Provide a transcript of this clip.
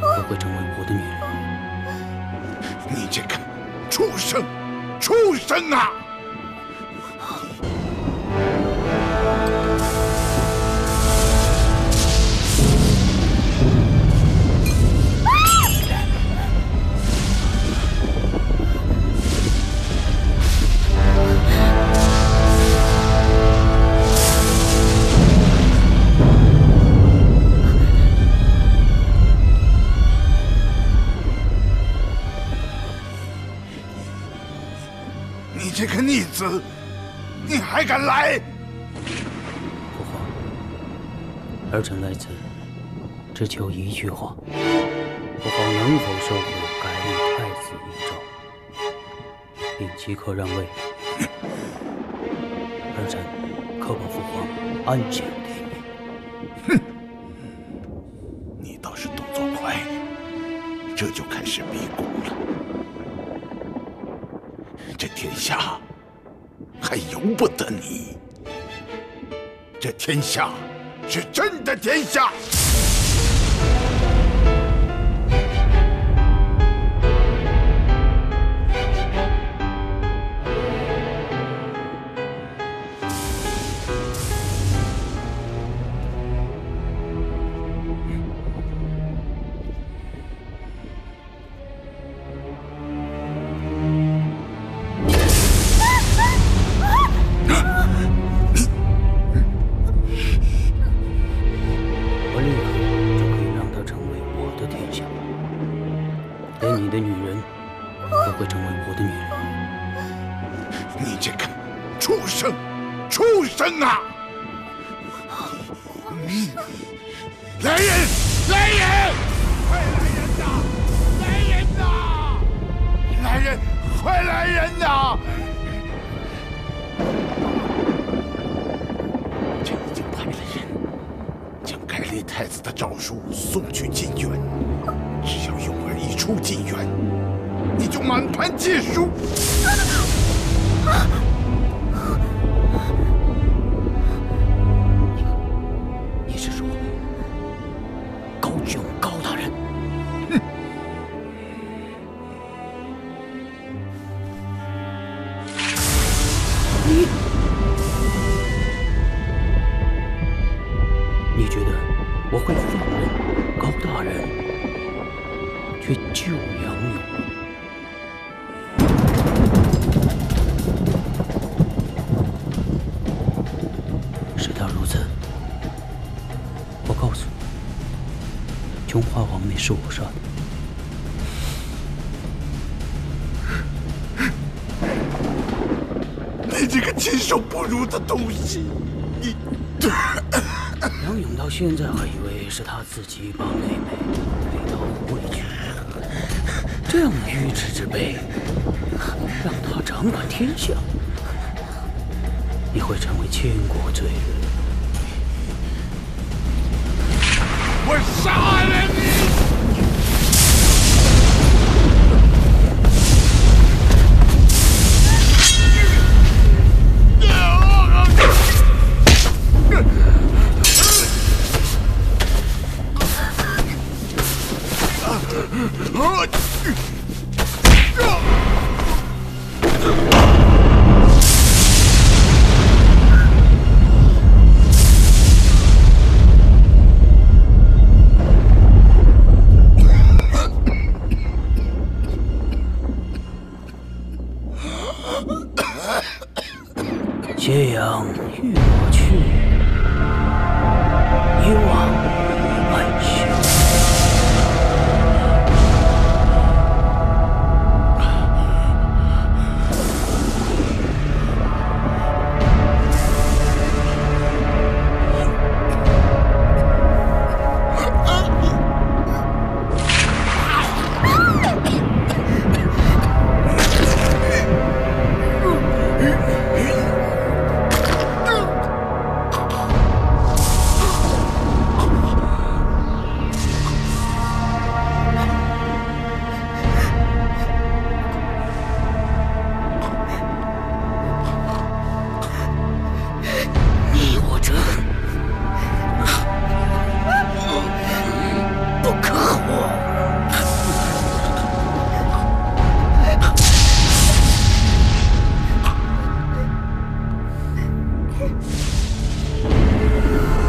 我会成为我的女人。你这个畜生畜生啊！你这个逆子，你还敢来？父皇，儿臣来此，只求一句话：父皇能否收回改立太子一诏，并即刻让位？儿臣可保父皇安享天命。哼！你倒是动作快，这就开始逼宫了。这天下还由不得你。这天下是朕的天下。连你的女人都会成为我的女人。你这个畜生，畜生啊！来人，来人，快来人呐！来人呐！来人，快来人呐！朕已经派了人将改立太子的诏书送去晋远，只要永儿一不进园，你就满盘皆输。去救杨勇？事到如此，我告诉你，琼花王妹是我杀的。你这个禽兽不如的东西！你杨勇到现在还以为是他自己把妹妹推到湖里去，这样愚痴之辈，让他掌管天下，你会成为千古罪人。我杀了你！斜阳欲 Ha ha ha!